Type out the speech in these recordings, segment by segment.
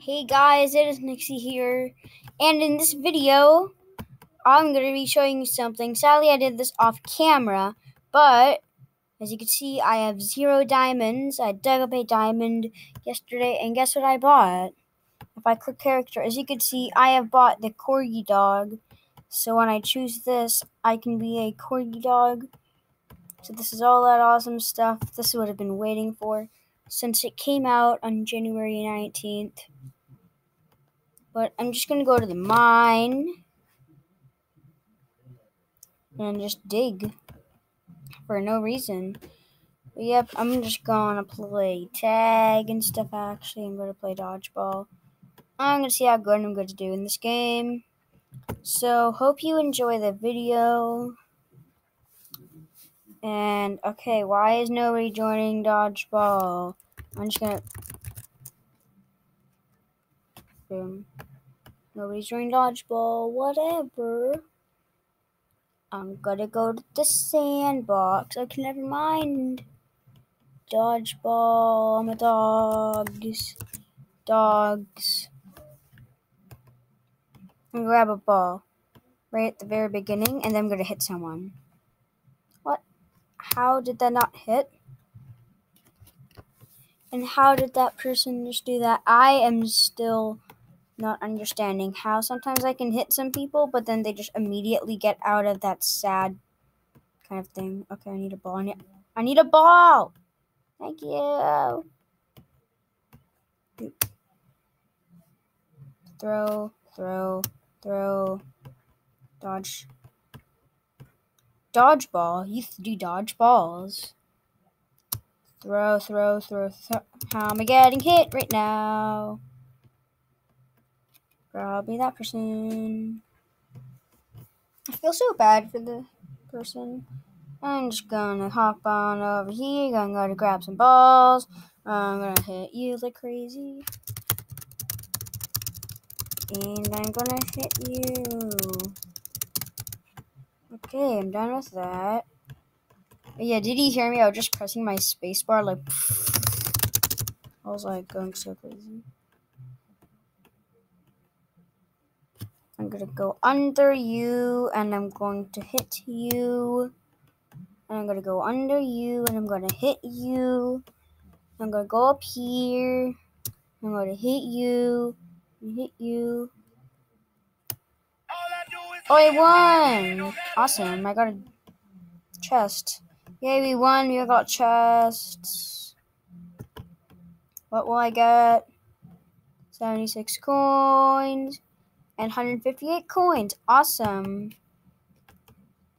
Hey guys, it is Knixy here, and in this video, I'm going to be showing you something. Sadly, I did this off camera, but as you can see, I have zero diamonds. I dug up a diamond yesterday, and guess what I bought? If I click character, as you can see, I have bought the Corgi dog. So when I choose this, I can be a Corgi dog. So this is all that awesome stuff. This is what I've been waiting for since it came out on January 19th. But I'm just going to go to the mine and just dig for no reason. But yep, I'm just going to play tag and stuff actually. I'm going to play dodgeball. I'm going to see how good I'm going to do in this game. So, hope you enjoy the video. And, okay, why is nobody joining dodgeball? I'm just to Boom. Nobody's joining dodgeball. Whatever. I'm gonna go to the sandbox. Okay, never mind. Dodgeball. I'm a dogs. Dogs. I'm grab a ball right at the very beginning, and then I'm gonna hit someone. How did that not hit? And how did that person just do that? I am still not understanding how sometimes I can hit some people, but then they just immediately get out of that sad kind of thing. Okay, I need a ball. I need, I need a ball. Thank you. Throw, throw, throw, dodge. Dodgeball. He used to do dodge balls. Throw, throw, throw, throw. How am I getting hit right now? Probably that person. I feel so bad for the person. I'm just gonna hop on over here. Gonna grab some balls. I'm gonna hit you like crazy. And I'm gonna hit you. Okay, I'm done with that. Yeah, did you hear me? I was just pressing my spacebar like. I was like going so crazy. I'm gonna go under you and I'm going to hit you. And I'm gonna go under you and I'm gonna hit you. I'm gonna go up here. I'm gonna hit you. Hit you. Oh, I won! Awesome. I got a chest. Yay, we won. We got chests. What will I get? 76 coins and 158 coins. Awesome.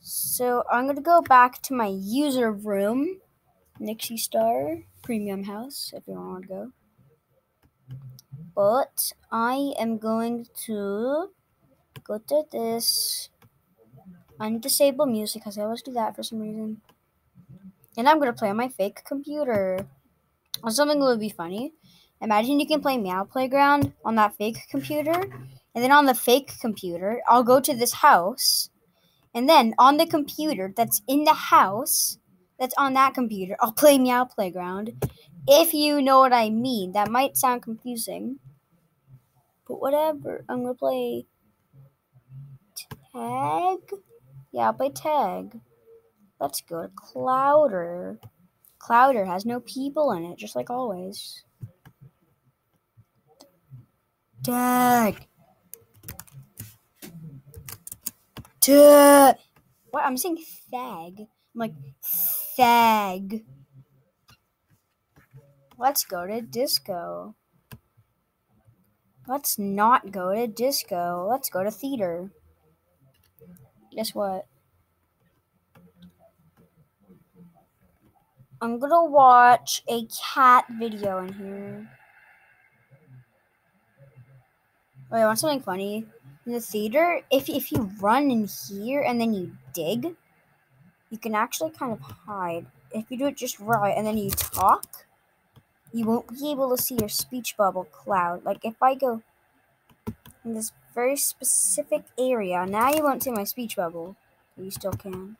So I'm going to go back to my user room. Knixy Star Premium House, if you want to go. But I am going to go to this undisable music because I always do that for some reason. And I'm going to play on my fake computer. Or Something that would be funny. Imagine you can play Meow Playground on that fake computer and then on the fake computer, I'll go to this house. And then on the computer that's in the house, that's on that computer, I'll play Meow Playground. If you know what I mean, that might sound confusing. But whatever. I'm going to play tag. Yeah, I'll play tag. Let's go to Clouder. Clouder has no people in it, just like always. Tag. Duh. What? I'm saying fag. I'm like, fag. Let's go to disco. Let's not go to disco. Let's go to theater. Guess what? I'm gonna watch a cat video in here. Wait, I want something funny? in the theater, if if you run in here and then you dig, you can actually kind of hide. If you do it just right and then you talk, you won't be able to see your speech bubble cloud. Like if I go in this very specific area, now you won't see my speech bubble. You still can.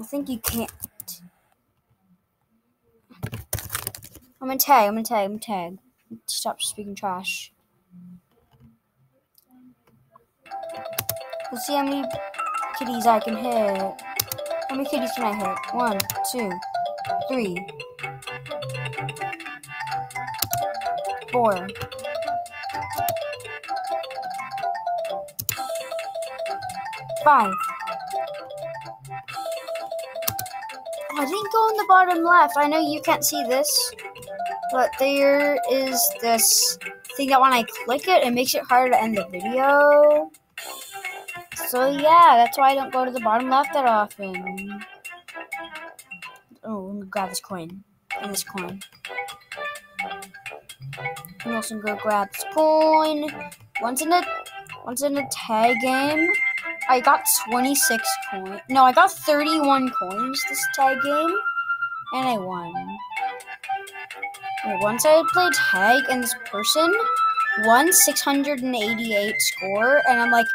I think you can't. I'm gonna tag, I'm gonna tag, I'm gonna tag. Stop speaking trash. Let's see how many kitties I can hit. How many kitties can I hit? One, two, three, four. Five. I didn't go in the bottom left. I know you can't see this, but there is this thing that when I click it, it makes it harder to end the video. So yeah, that's why I don't go to the bottom left that often. Oh, grab this coin. And this coin. I'm also gonna grab this coin. Once in a once in a tag game, I got 26 coins. No, I got 31 coins this tag game, and I won. Wait, once I played tag, and this person won 688 score, and I'm like,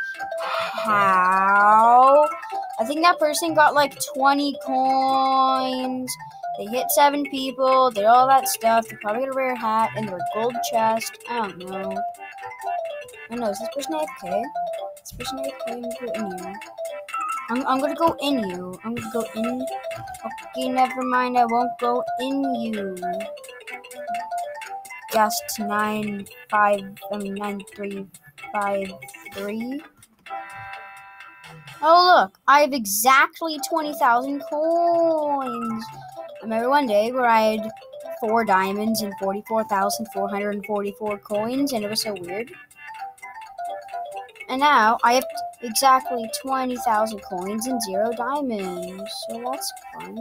how? I think that person got like 20 coins. They hit seven people, did all that stuff. They probably got a rare hat and their gold chest. I don't know. I don't know, is this person AFK? Person AFK? I'm gonna go in you. I'm, I'm gonna go in you. I'm gonna go in. Okay, never mind. I won't go in you. Just nine five. I mean nine three five three. Oh look, I have exactly twenty thousand coins. I remember one day where I had four diamonds and 44,444 coins, and it was so weird. And now I have exactly 20,000 coins and zero diamonds, so that's fun.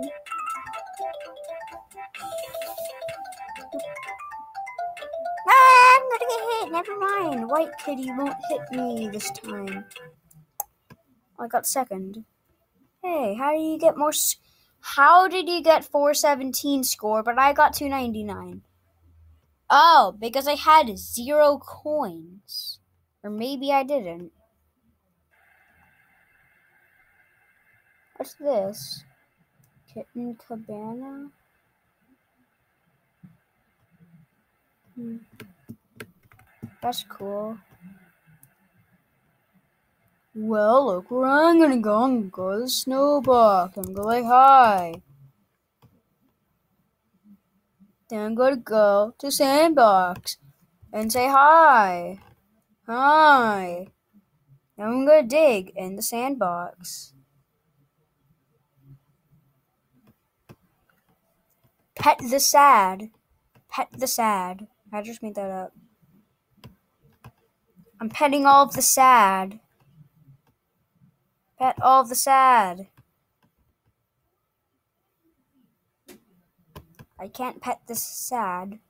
Ah, I'm gonna get hit. Never mind. White kitty won't hit me this time. I got second. Hey, how do you get more? How did you get 417 score, but I got 299? Oh, because I had zero coins. Or maybe I didn't. What's this? Kitten Cabana? Hmm. That's cool. Well, look where I'm gonna go. I'm gonna go to the snowbox. I'm gonna like hi. Then I'm gonna go to sandbox and say hi. Hi. Now I'm gonna dig in the sandbox. Pet the sad. Pet the sad. I just made that up. I'm petting all of the sad. Pet all of the sad. I can't pet the sad.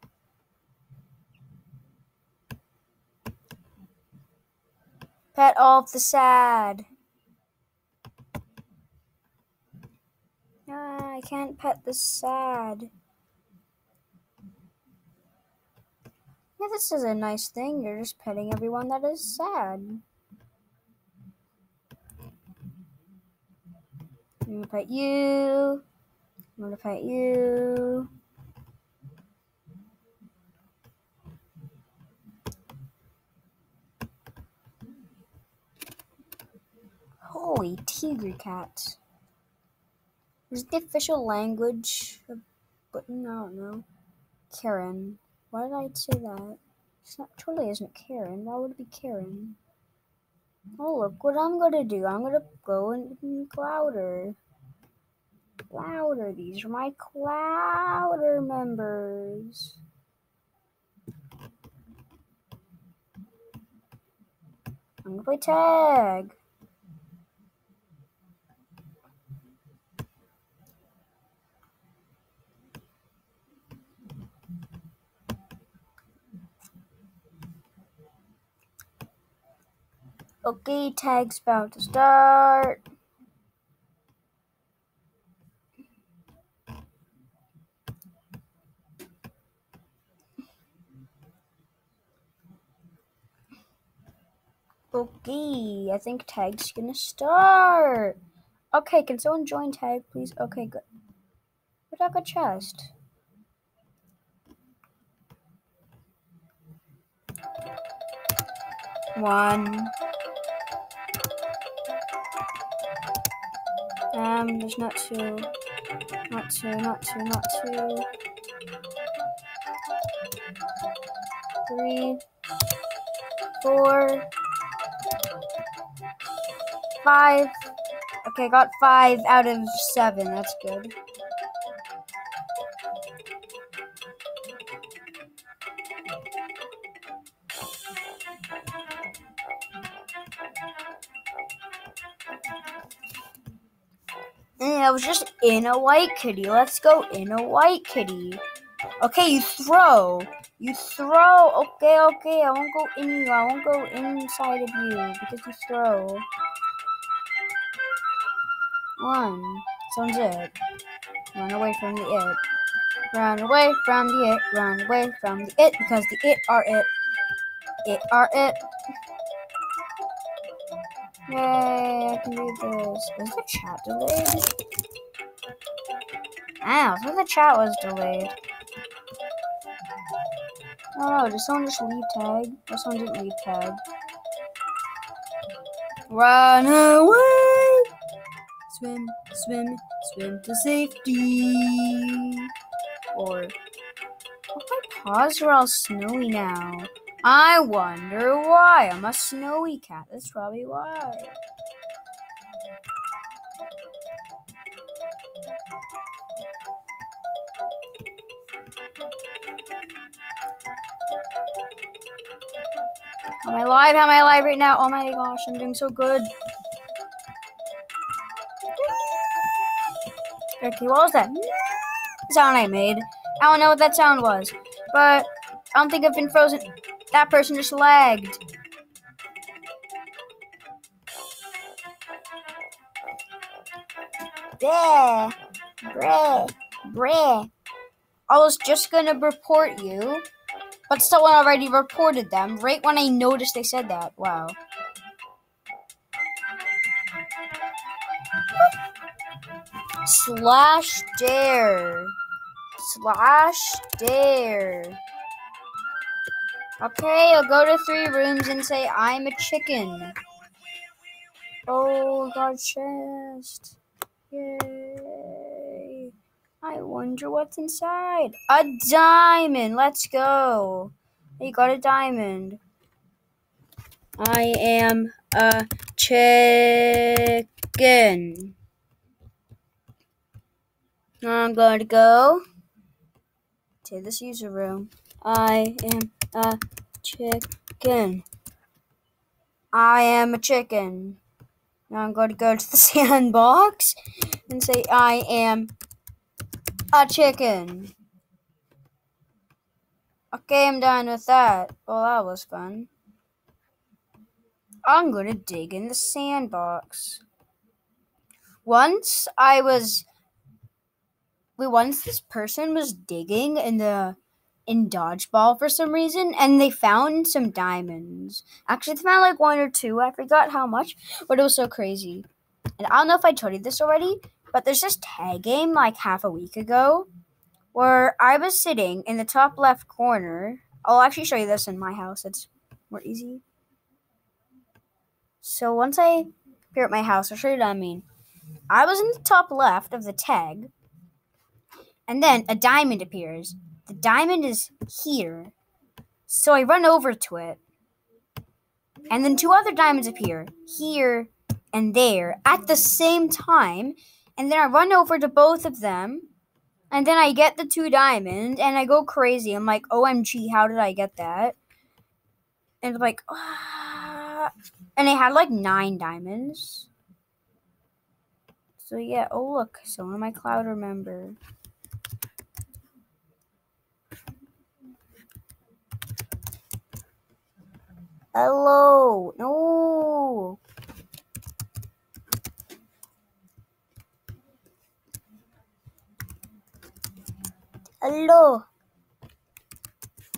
Pet all the sad. Ah, I can't pet the sad. Yeah, this is a nice thing. You're just petting everyone that is sad. I'm gonna pet you. I'm gonna pet you. Holy tiger cat. Is the official language But I don't know. Karen. Why did I say that? It's not totally isn't Karen. Why would it be Karen? Oh, look what I'm gonna do. I'm gonna go in Clouder. Clouder. These are my Clouder members. I'm gonna play tag. Okay, tag's about to start. Okay, I think tag's gonna start. Okay, can someone join tag, please? Okay, good. Where'd I chest? One. Um, there's not two. Not two, not two, not two. Three. Four. Five. Okay, got five out of seven. That's good. I was just in a white kitty. Let's go in a white kitty. Okay, you throw. You throw. Okay, okay. I won't go in you. I won't go inside of you because you throw. One. Sounds it. Run away from the it. Run away from the it. Run away from the it because the it are it. It are it. Yay, I can do this. Is the chat delayed? Ow, I thought the chat was delayed. Oh no, did someone just leave tag? Or someone didn't leave tag. Run away! Swim, swim, swim to safety. Or, what if I pause or all snowy now? I wonder why. I'm a snowy cat. That's probably why. Am I live? Am I live right now? Oh my gosh, I'm doing so good. Okay, what was that sound I made? I don't know what that sound was, but I don't think I've been frozen. That person just lagged. Bleh. Bleh. Bleh. I was just gonna report you, but someone already reported them right when I noticed they said that. Wow. Slash dare. Slash dare. Okay, I'll go to three rooms and say I'm a chicken. Oh, got chest. Yay. I wonder what's inside. A diamond. Let's go. You got a diamond. I am a chicken. I'm going to go to this user room. I am a chicken. I am a chicken. Now I'm going to go to the sandbox and say I am a chicken. Okay, I'm done with that. Well, that was fun. I'm going to dig in the sandbox. Once I was. Wait, once this person was digging in the in dodgeball for some reason, and they found some diamonds. Actually, they found like one or two. I forgot how much, but it was so crazy. And I don't know if I told you this already, but there's this tag game like half a week ago where I was sitting in the top left corner. I'll actually show you this in my house. It's more easy. So once I appear at my house, I'll show you what I mean. I was in the top left of the tag, and then a diamond appears. The diamond is here. So I run over to it. And then two other diamonds appear here and there at the same time. And then I run over to both of them. And then I get the two diamonds and I go crazy. I'm like, OMG, how did I get that? And I'm like, ah. and I had like nine diamonds. So yeah, oh look, someone in my cloud remember. Hello. No. Hello.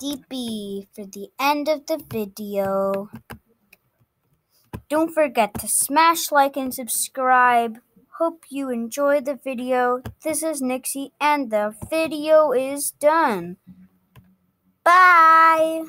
DP for the end of the video. Don't forget to smash like and subscribe. Hope you enjoyed the video. This is Knixy and the video is done. Bye.